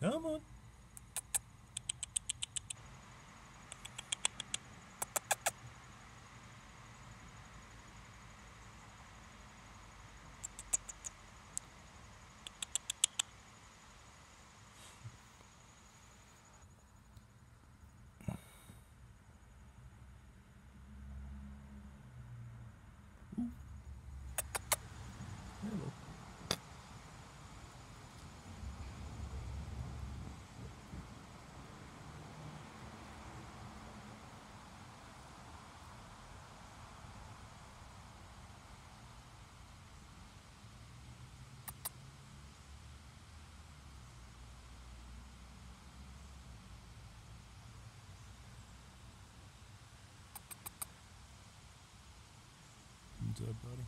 Come on. into it, buddy.